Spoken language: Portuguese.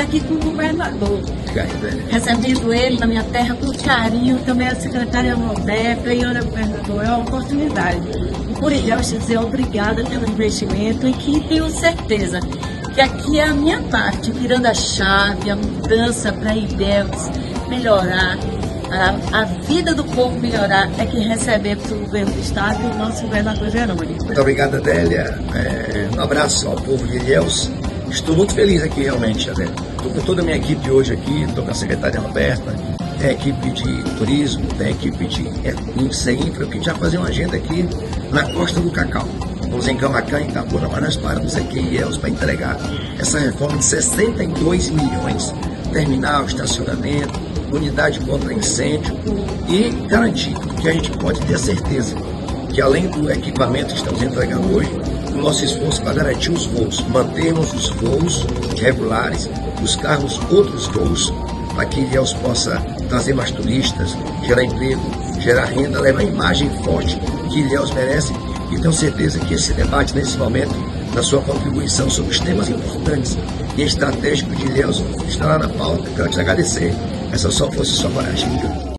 aqui com o governador, recebendo ele na minha terra com carinho, também a secretária Roberta e olha, governador, é uma oportunidade. E por Ilhéus dizer obrigada pelo investimento e que tenho certeza que aqui é a minha parte, virando a chave, a mudança para Ilhéus melhorar, a, a, vida do povo melhorar, é que recebemos o governo do Estado e o nosso governador Jerônimo. Muito obrigado, Adélia. É, um abraço ao povo de Ilhéus. Estou muito feliz aqui realmente, Adélia. Estou com toda a minha equipe hoje aqui, estou com a secretária Roberta, tem a equipe de turismo, tem a equipe de índice infra, que já fazia uma agenda aqui na Costa do Cacau. Vamos em Camacã, em Itapura, mas nós paramos aqui em Ilhéus para entregar essa reforma de 62 milhões. Terminal, estacionamento, unidade contra incêndio e garantir que a gente pode ter certeza que além do equipamento que estamos entregando hoje, o nosso esforço para garantir os voos, mantermos os voos regulares, buscarmos outros voos para que Ilhéus possa trazer mais turistas, gerar emprego, gerar renda, levar a imagem forte que Ilhéus merece e tenho certeza que esse debate nesse momento, na sua contribuição sobre os temas importantes e estratégicos de Ilhéus, estará na pauta. Quero te agradecer. Essa só fosse sua coragem.